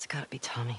It's gotta be Tommy.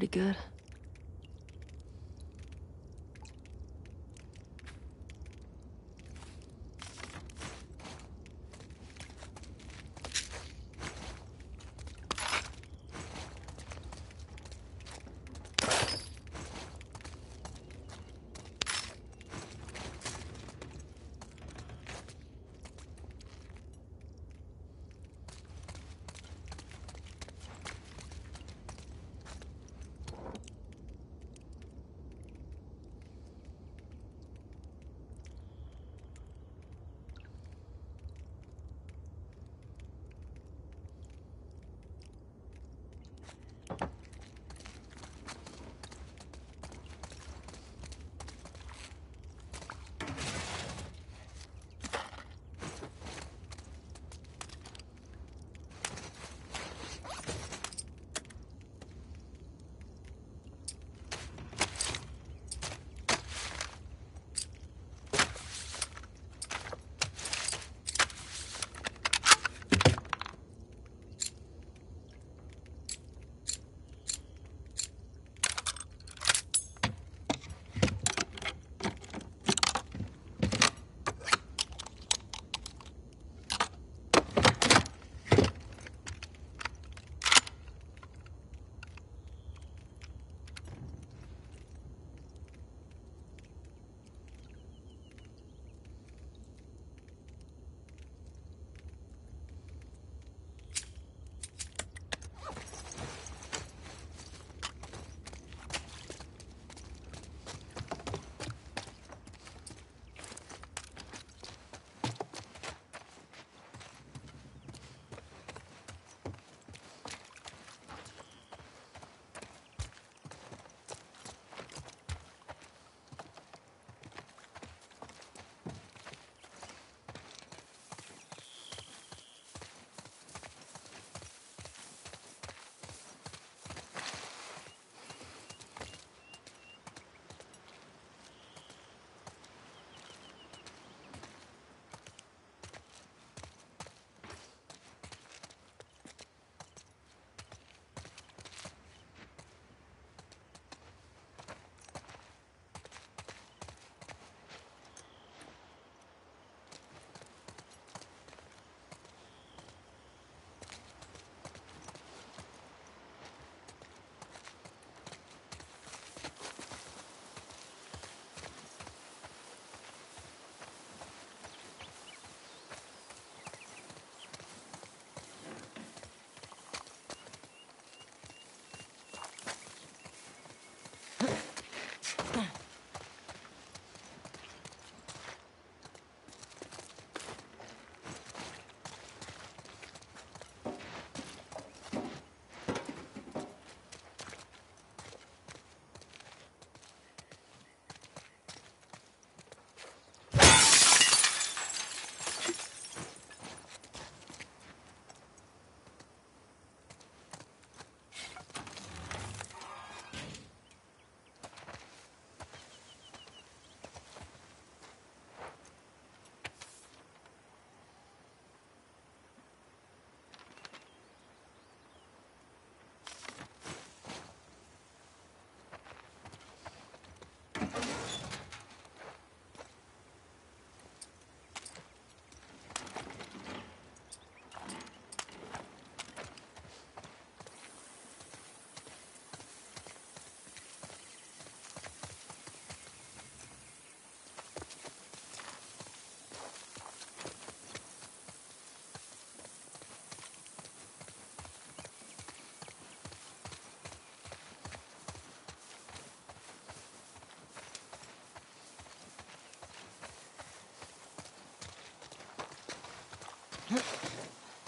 Pretty good.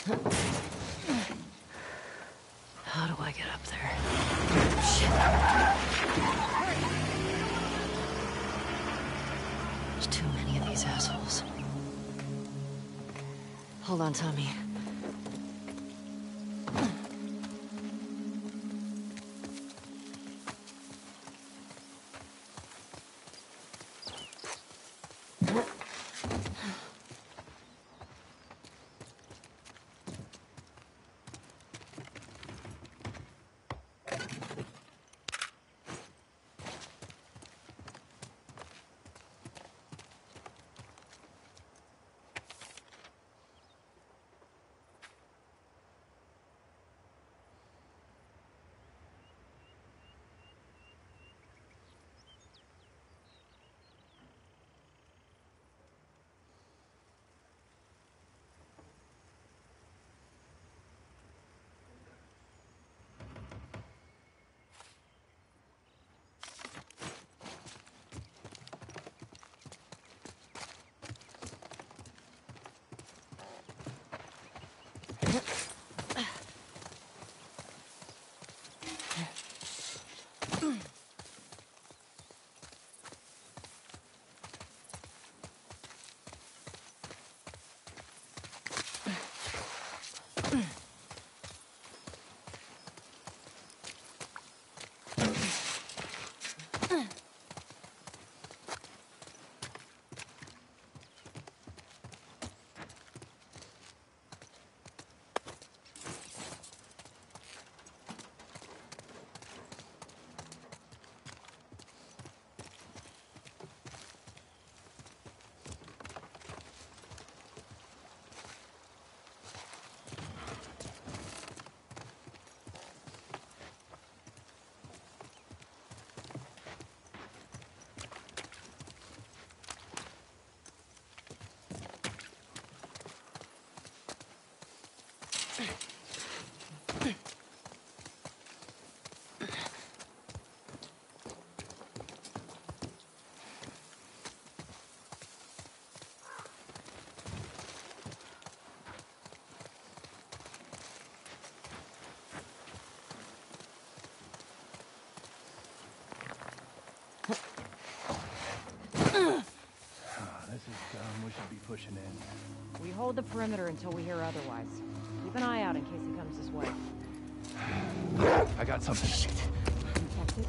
How do I get up there? Shit. There's too many of these assholes. Hold on, Tommy. Should be pushing in. We hold the perimeter until we hear otherwise. Keep an eye out in case he comes this way. I got something. Detected?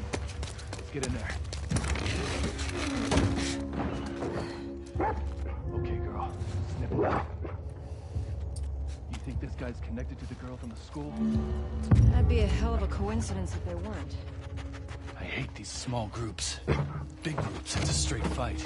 Let's get in there. Okay, girl. Snip it out. You think this guy's connected to the girl from the school? That'd be a hell of a coincidence if they weren't. I hate these small groups. Big groups, it's a straight fight.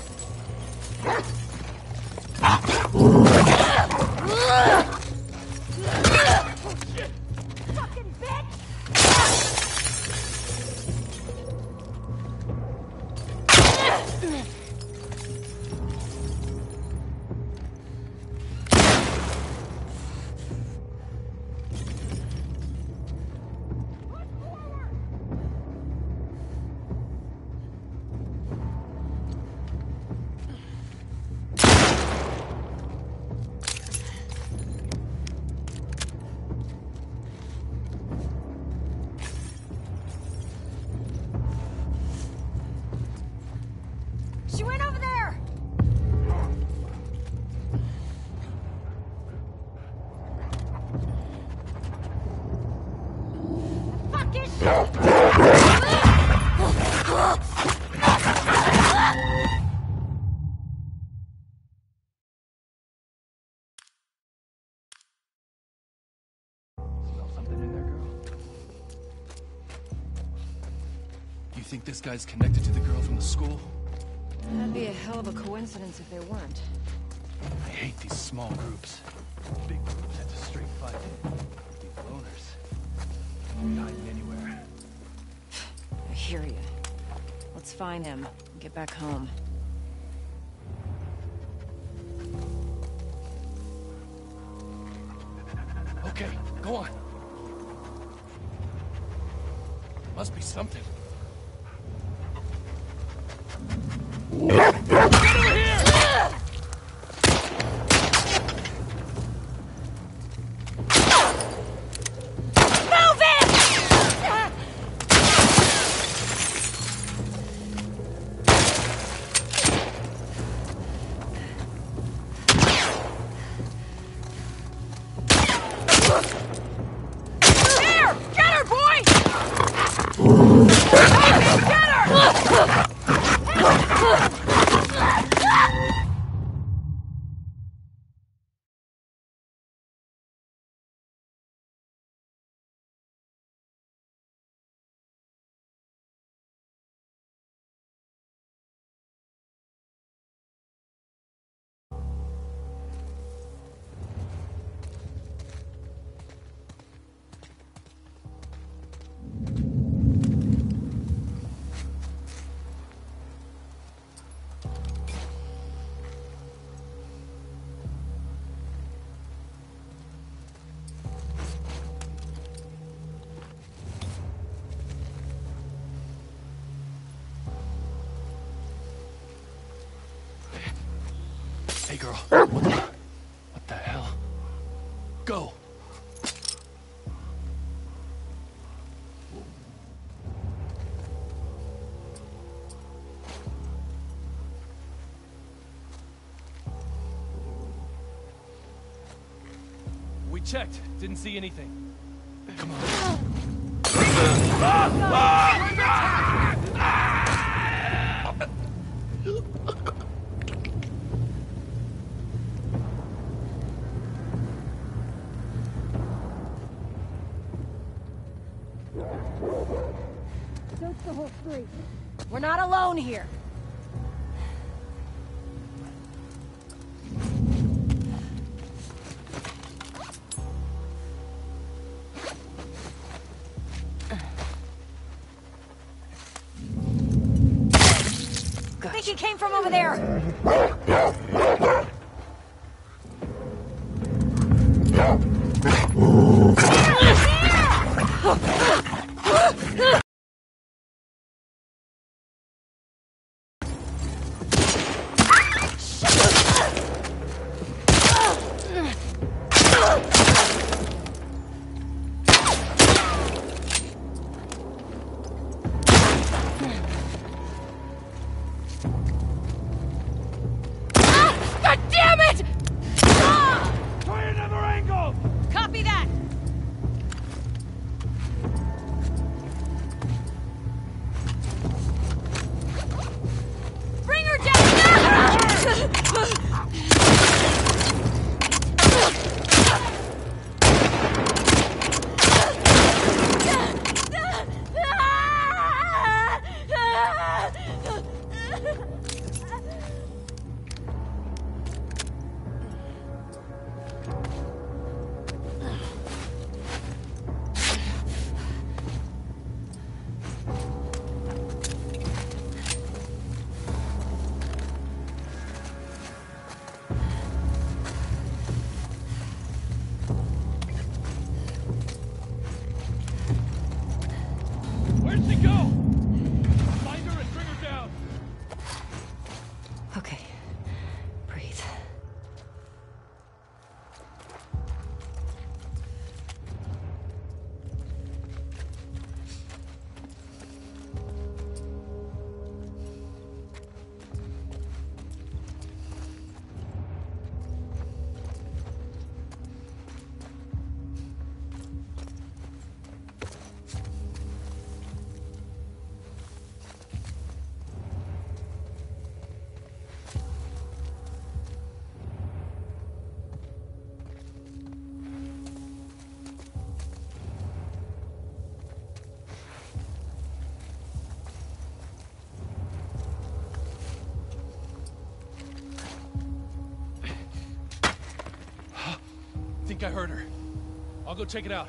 this guy's connected to the girl from the school? That'd be a hell of a coincidence if they weren't. I hate these small groups. Big groups, it's a straight fight. These loners. They could be hiding anywhere. I hear you. Let's find him and get back home. Girl. What the, what the hell? Go. We checked. Didn't see anything. Come on. Ah! Alone here. Think he came from over there. Think I heard her. I'll go check it out.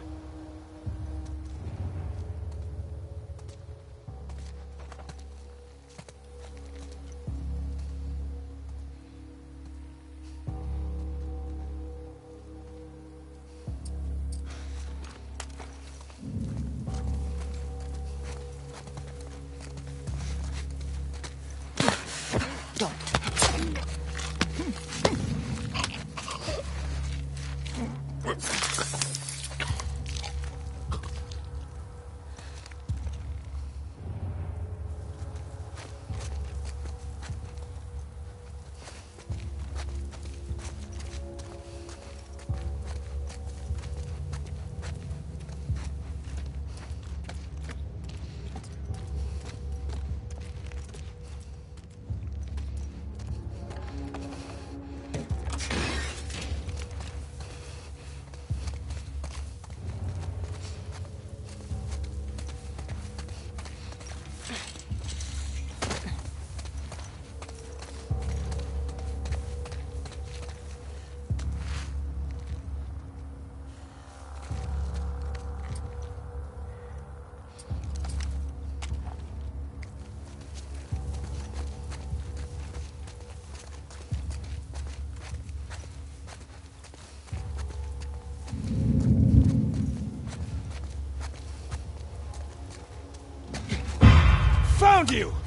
Found you!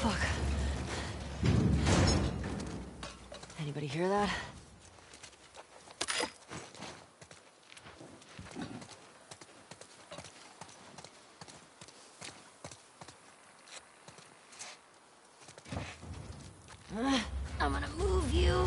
Fuck. Anybody hear that? I'm gonna move you.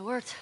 That worked.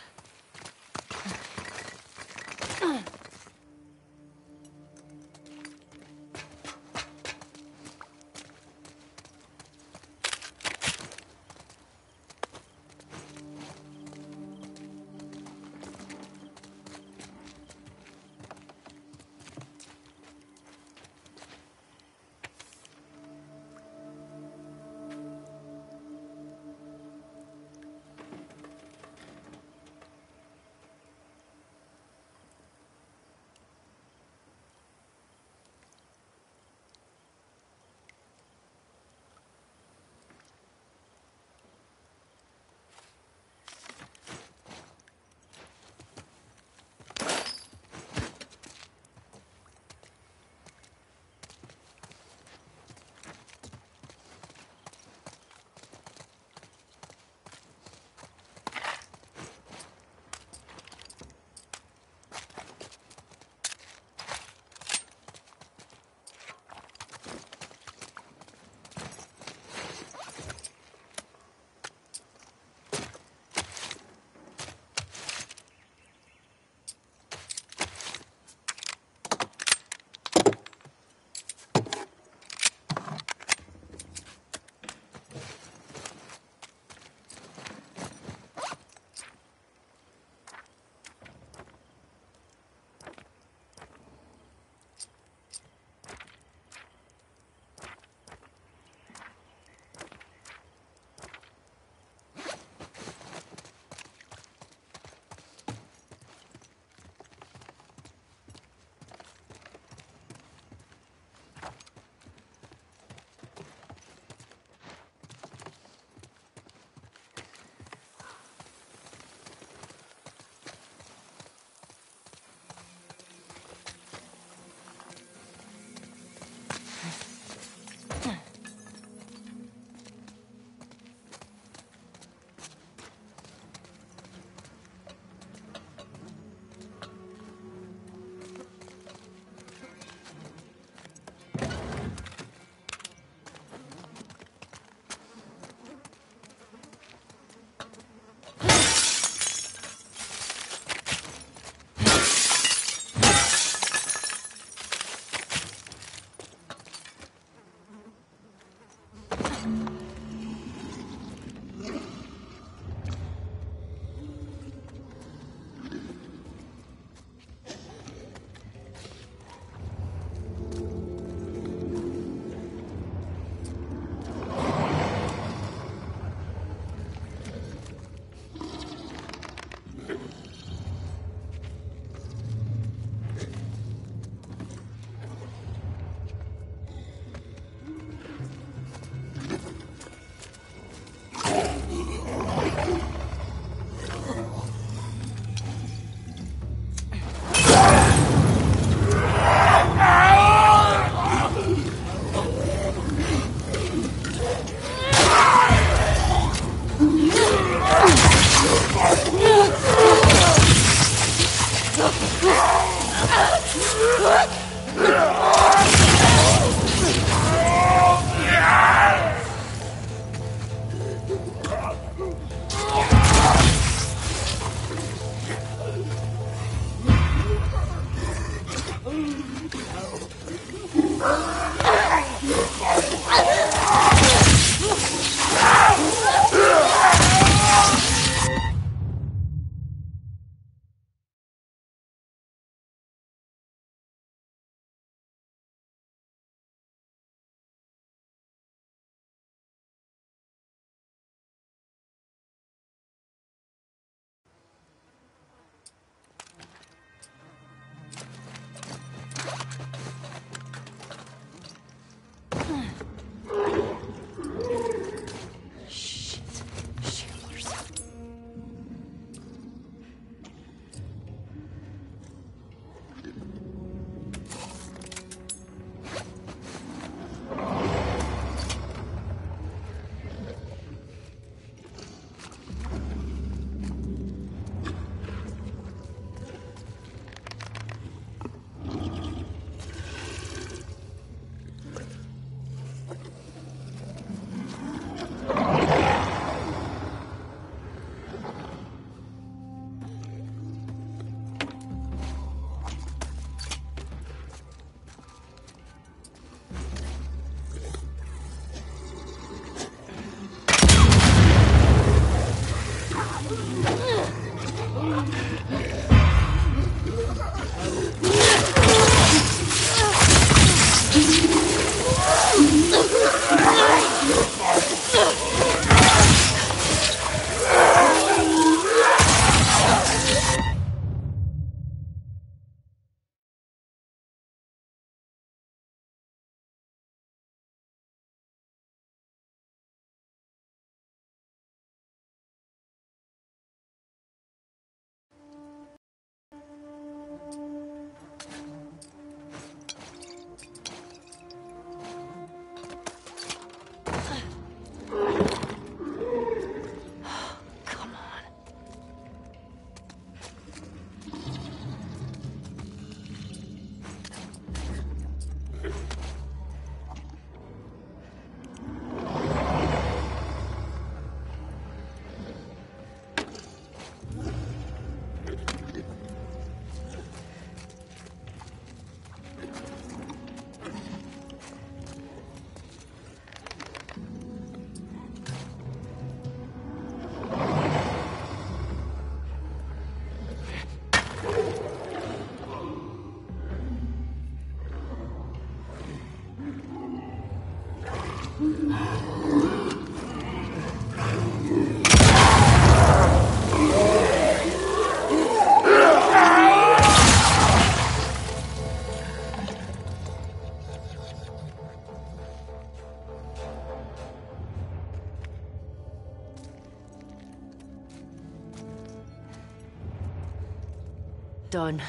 Done.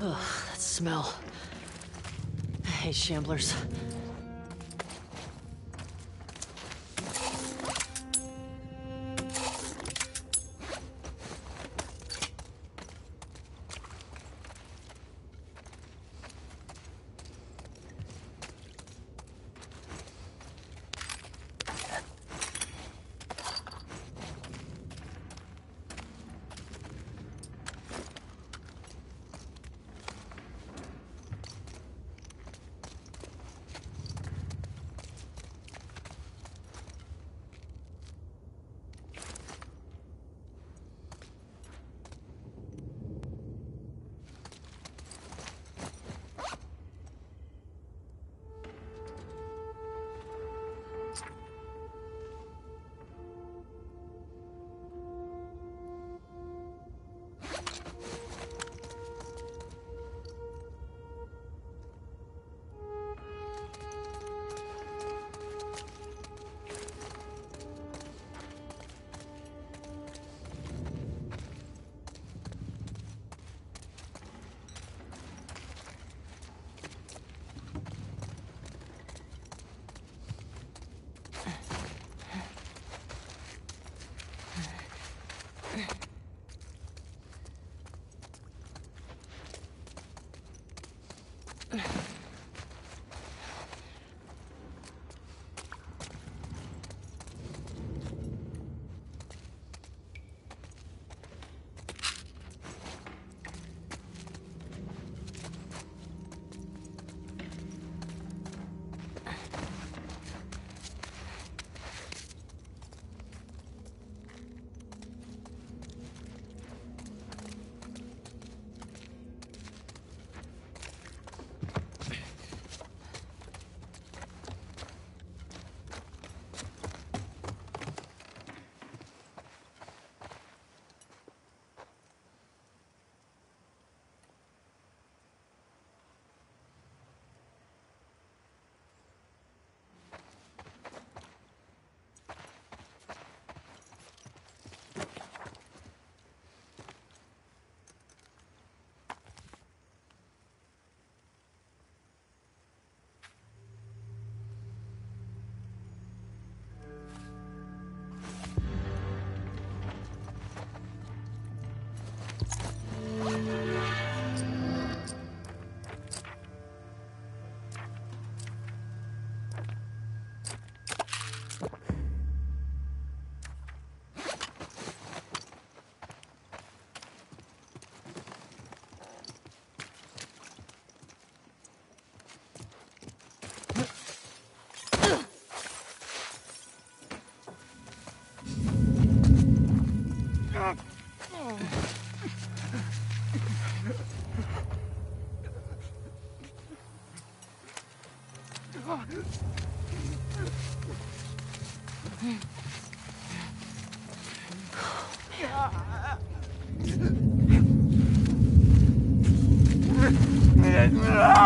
Ugh, that smell. Hey, shamblers.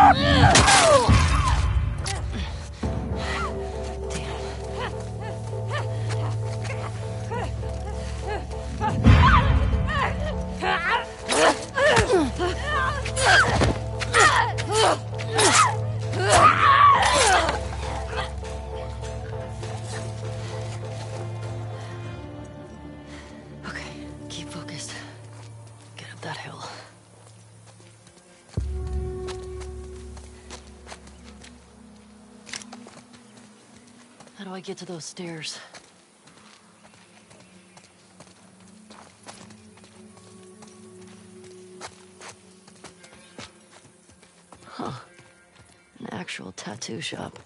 Okay, those stairs? Huh. An actual tattoo shop.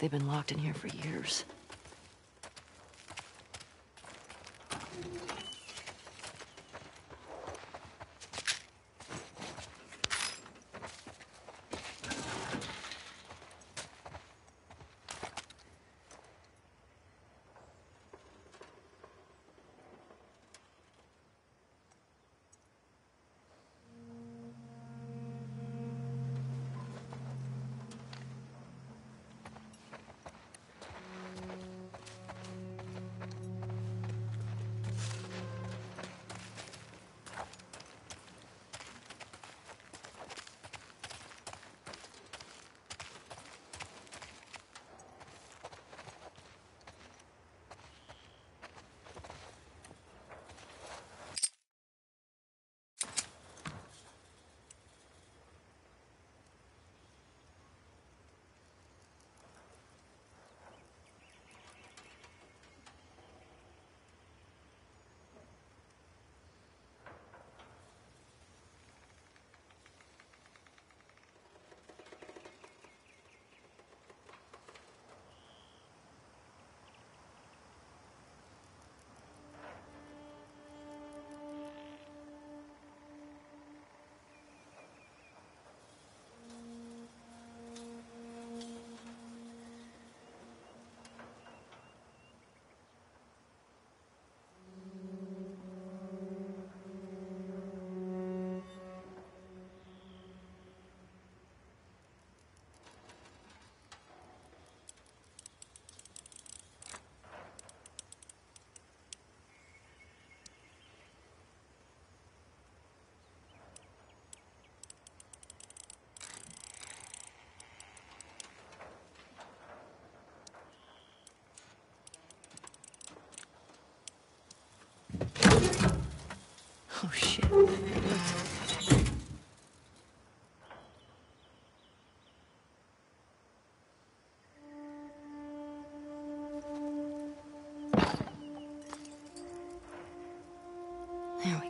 They've been locked in here for years. There we go.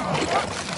Oh, my God.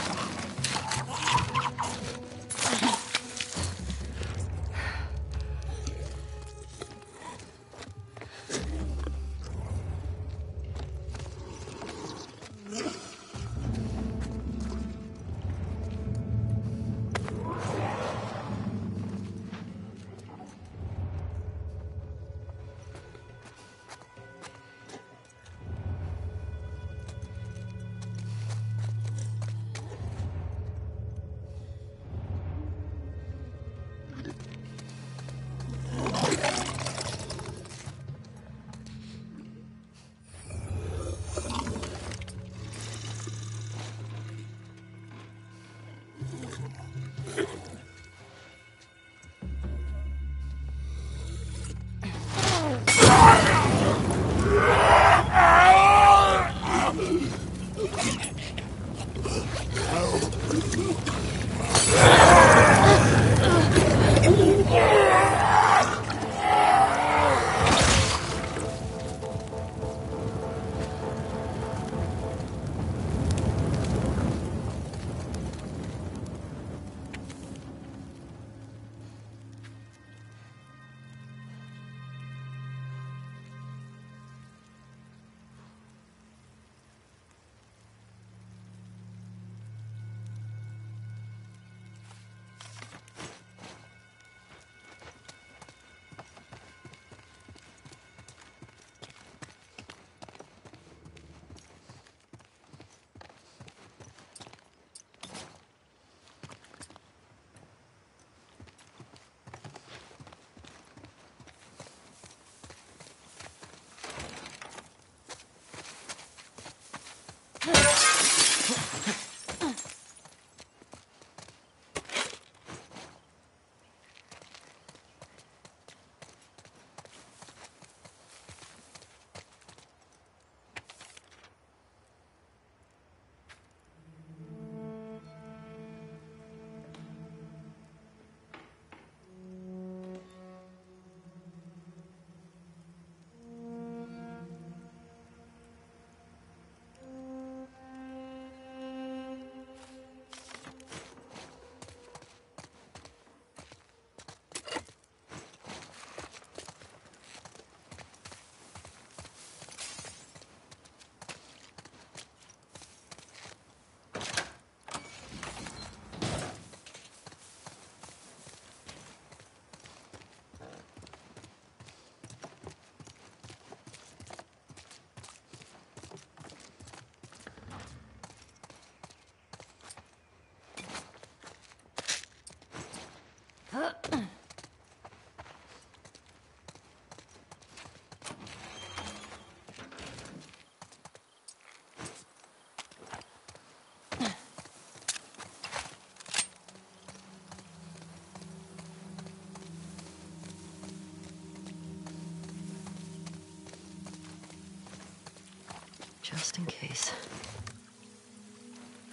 Just in case.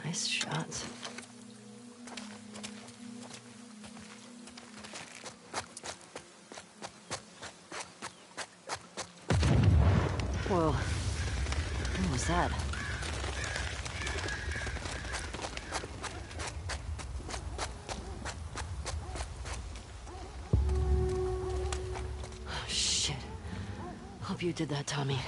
Nice shots. Whoa. What was that? Oh, shit. Hope you did that, Tommy.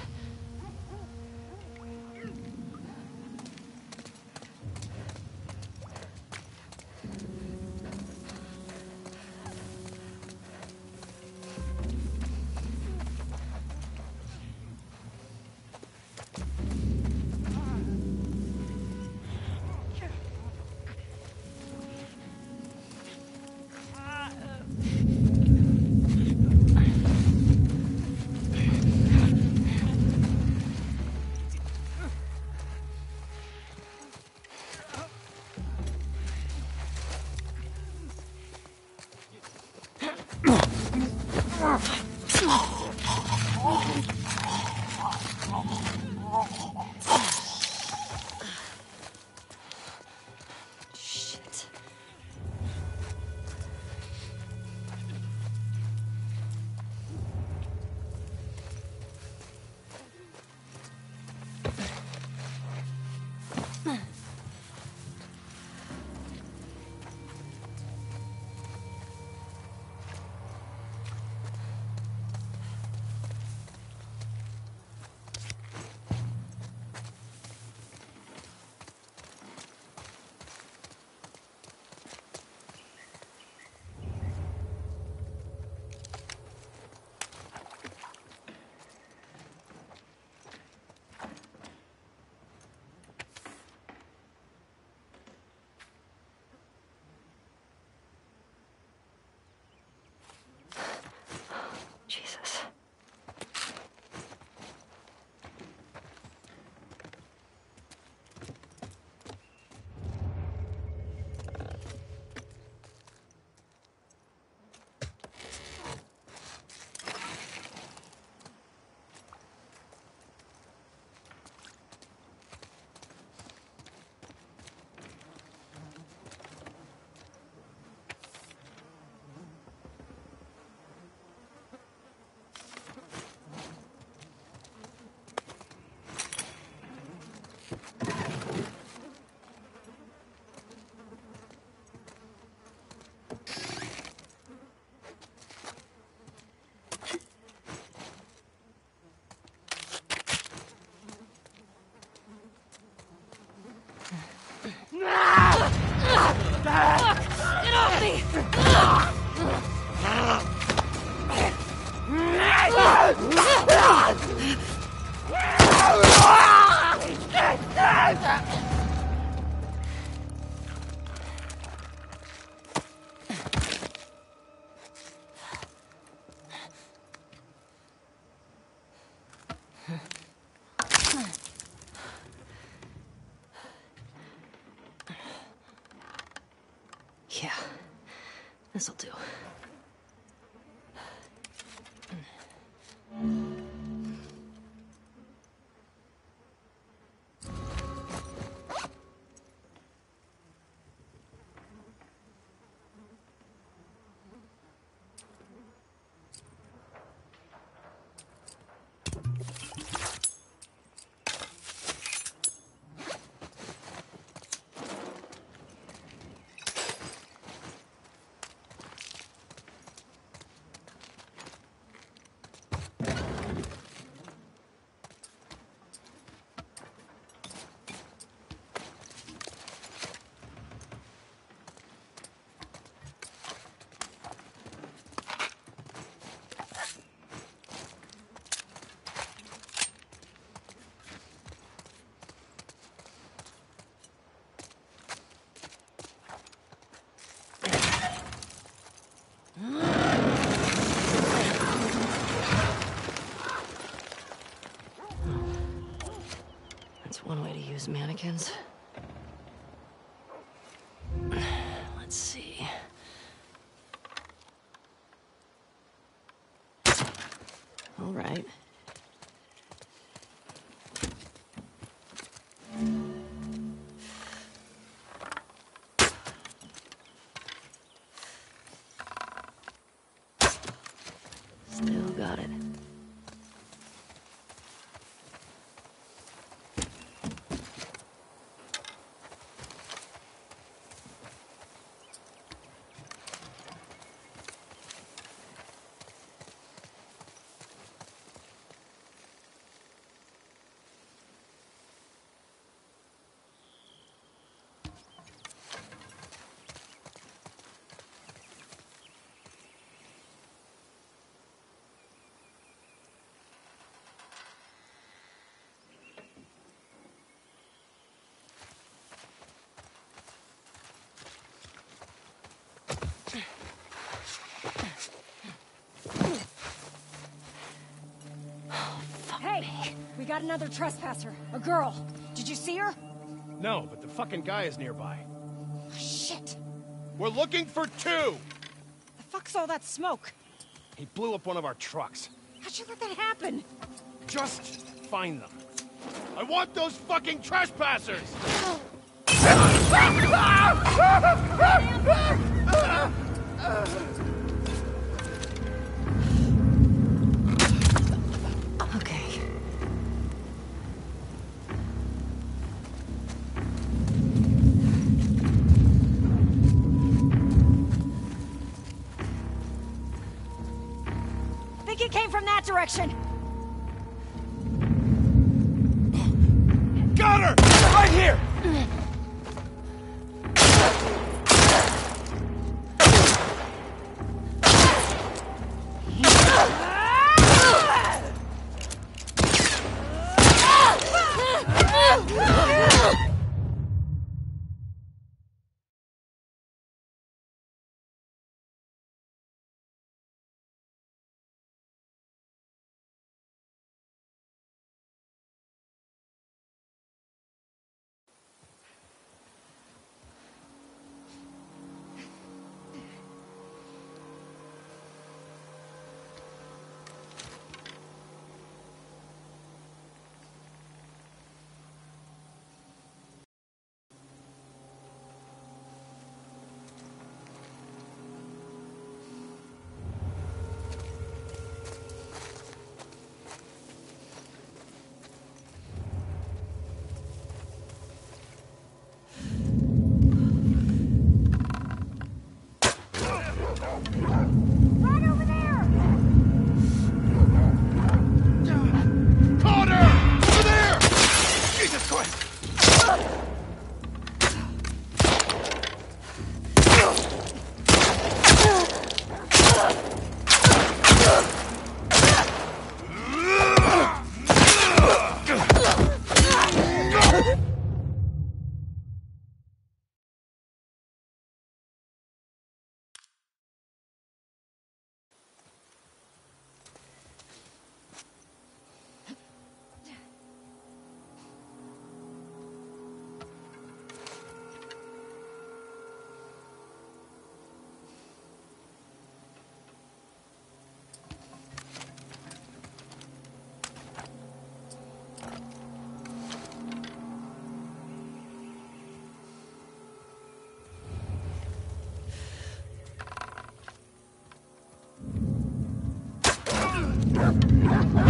Ah! Mannequins. Let's see. All right. Still got it. Hey, we got another trespasser. A girl. Did you see her? No, but the fucking guy is nearby. Shit. We're looking for two! The fuck's all that smoke? He blew up one of our trucks. How'd you let that happen? Just find them. I want those fucking trespassers! Direction. Damn it!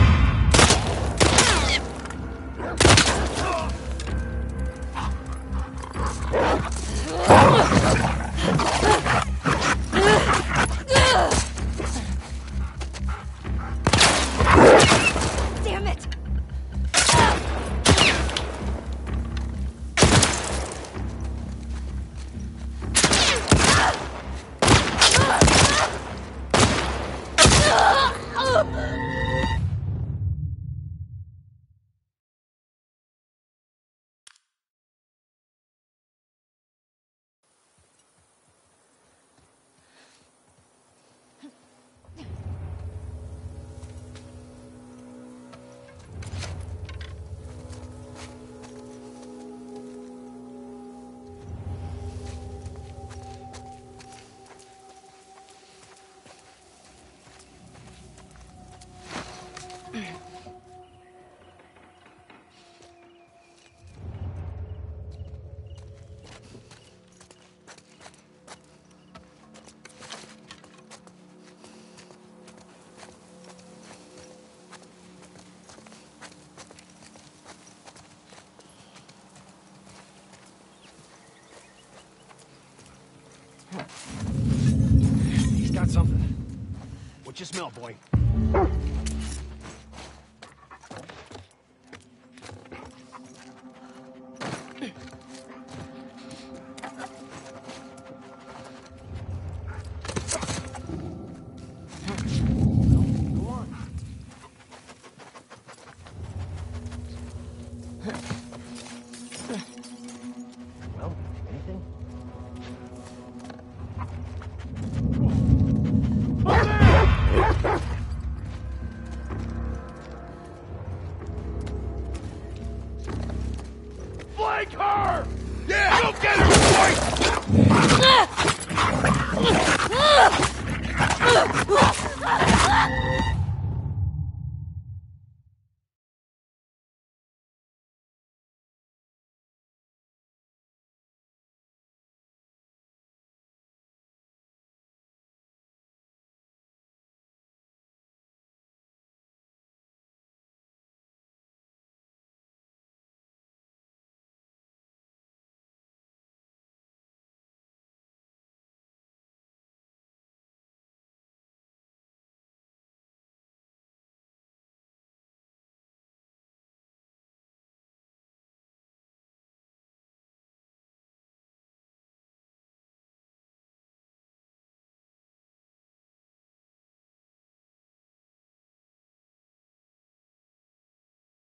He's got something. What you smell, boy?